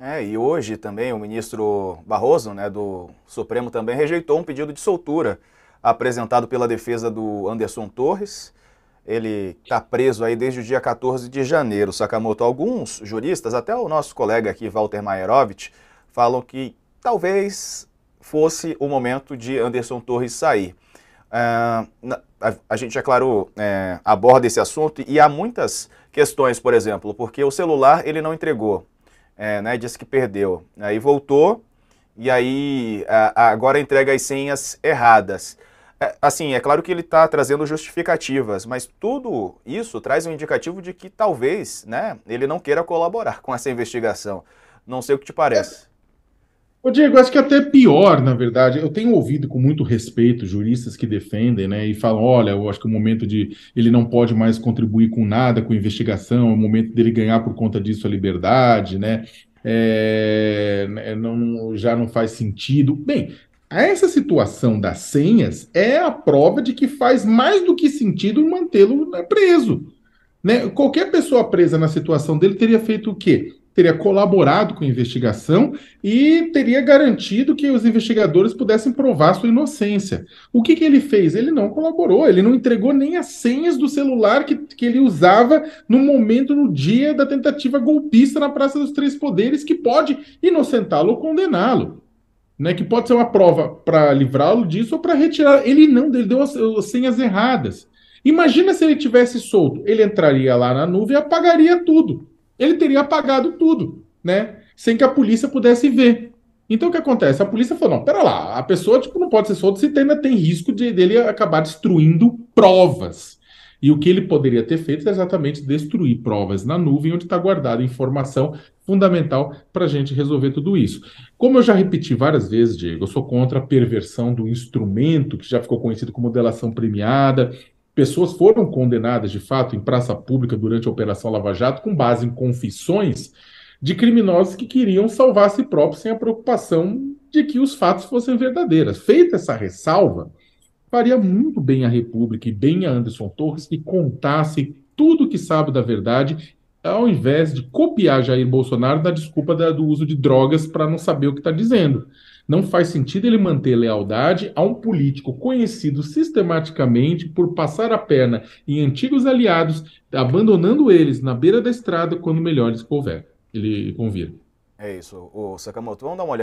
É, e hoje também o ministro Barroso, né, do Supremo, também rejeitou um pedido de soltura apresentado pela defesa do Anderson Torres. Ele está preso aí desde o dia 14 de janeiro, Sakamoto. Alguns juristas, até o nosso colega aqui, Walter Maierovitch, falam que talvez fosse o momento de Anderson Torres sair. Uh, a, a, gente, é claro, é, aborda esse assunto e há muitas questões, por exemplo, porque o celular ele não entregou é, né, disse que perdeu. Aí voltou e aí a, agora entrega as senhas erradas. É, assim, é claro que ele está trazendo justificativas, mas tudo isso traz um indicativo de que talvez né, ele não queira colaborar com essa investigação. Não sei o que te parece. Ô Diego, acho que até pior, na verdade. Eu tenho ouvido com muito respeito juristas que defendem, né, e falam: olha, eu acho que o momento de ele não pode mais contribuir com nada, com investigação, é o momento dele ganhar por conta disso a liberdade, né? É, né, não, já não faz sentido. Bem, essa situação das senhas é a prova de que faz mais do que sentido mantê-lo preso. Né? Qualquer pessoa presa na situação dele teria feito o quê? Teria colaborado com a investigação e teria garantido que os investigadores pudessem provar sua inocência. O que, que ele fez? Ele não colaborou, ele não entregou nem as senhas do celular que, que ele usava no momento, no dia da tentativa golpista na Praça dos Três Poderes, que pode inocentá-lo ou condená-lo. Né, que pode ser uma prova para livrá-lo disso ou para retirar. Ele não, ele deu as, as senhas erradas. Imagina se ele tivesse solto. Ele entraria lá na nuvem e apagaria tudo ele teria apagado tudo, né? Sem que a polícia pudesse ver. Então o que acontece? A polícia falou: não, pera lá, a pessoa tipo, não pode ser solta se ainda tem risco de dele acabar destruindo provas. E o que ele poderia ter feito é exatamente destruir provas na nuvem, onde está guardada informação fundamental para a gente resolver tudo isso. Como eu já repeti várias vezes, Diego, eu sou contra a perversão do instrumento, que já ficou conhecido como delação premiada, Pessoas foram condenadas, de fato, em praça pública durante a Operação Lava Jato, com base em confissões de criminosos que queriam salvar a si próprios sem a preocupação de que os fatos fossem verdadeiros. Feita essa ressalva, faria muito bem à República e bem a Anderson Torres que contasse tudo que sabe da verdade, ao invés de copiar Jair Bolsonaro na desculpa da, do uso de drogas para não saber o que está dizendo. Não faz sentido ele manter lealdade a um político conhecido sistematicamente por passar a perna em antigos aliados, abandonando eles na beira da estrada quando melhor lhes couver. Ele convira. É isso. O Sakamoto, vamos dar uma olhada.